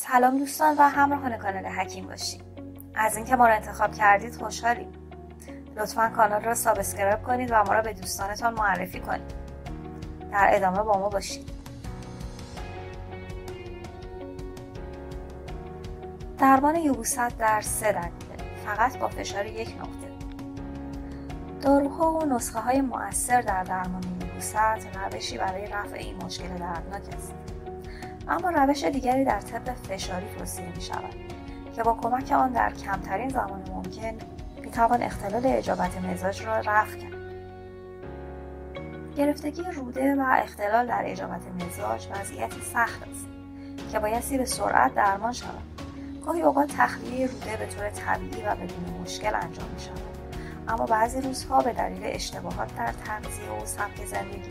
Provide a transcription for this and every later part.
سلام دوستان و همراهان کانال حکیم باشید از اینکه ما رو انتخاب کردید خوشحالیم. لطفا کانال را سابسکرایب کنید و ما را به دوستانتان معرفی کنید. در ادامه با ما باشید. درمان یوبوست در سه دقیقه. فقط با فشار یک نقطه. داروها و نسخه های مؤثر در درمان یوبوست روشی برای رفع این مشکل دردناک است. اما روش دیگری در طب فشاری توصیه می شود که با کمک آن در کمترین زمان ممکن می توان اختلال اجابت مزاج را رفع کرد. گرفتگی روده و اختلال در اجابت مزاج وضعیتی سخت است که بایستی به سرعت درمان شود. گاهی اوقات تخلیه روده به طور طبیعی و بدون مشکل انجام می شود. اما بعضی روزها به دلیل اشتباهات در تغذیه و سبک زندگی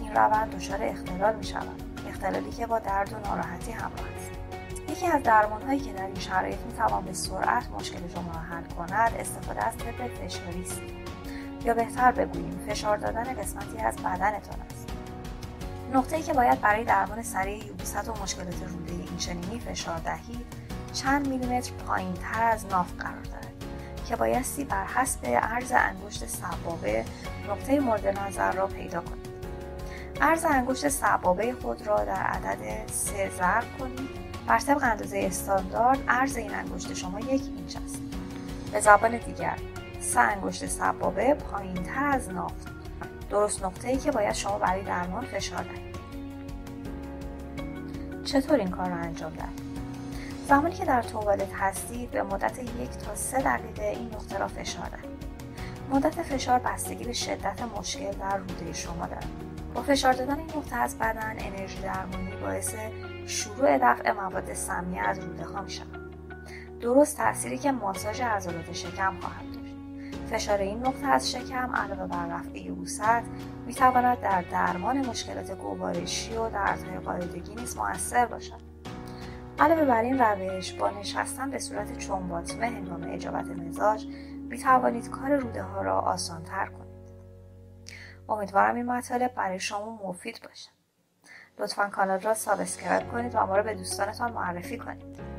این روند دچار اختلال می شود. اختلالی که با درد و ناراحتی همراه است. یکی از درمان هایی که در این شرایط می توان به سرعت مشکل شما را حل کند استفاده از طب فشاری است. یا بهتر بگوییم فشار دادن قسمتی از بدنتان است. نقطه ای که باید برای درمان سریع یوبوست و مشکلات روده اینچنینی فشار دهید چند میلیمتر پایین تر از ناف قرار دارد که بایستی بر حسب عرض انگشت سبابه نقطه مورد نظر را پیدا کنید عرض انگشت سبابه خود را در عدد سه ضرب کنید. بر طبق اندازه استاندارد عرض این انگشت شما یک اینچ است. به زبان دیگر سه انگشت سبابه پایین تر از ناف درست نقطه ای که باید شما برای درمان فشار دهید. چطور این کار را انجام دهید؟ زمانی که در توالت هستید به مدت یک تا سه دقیقه این نقطه را فشار دهید. مدت فشار بستگی به شدت مشکل در روده شما دارد. با فشار دادن این نقطه از بدن انرژی درمانی باعث شروع دفع مواد سمی از روده ها می شود درست تأثیری که ماساژ عضلات شکم خواهد داشت. فشار این نقطه از شکم علاوه بر رفع یبوست می تواند در درمان مشکلات گوارشی و دردهای قاعدگی نیز موثر باشد. علاوه بر این روش با نشستن به صورت چنباتمه هنگام اجابت مزاج می توانید کار روده ها را آسان تر کنید. امیدوارم این مطالب برای شما مفید باشه. لطفا کانال را subscribe کنید و ما را به دوستانتان معرفی کنید.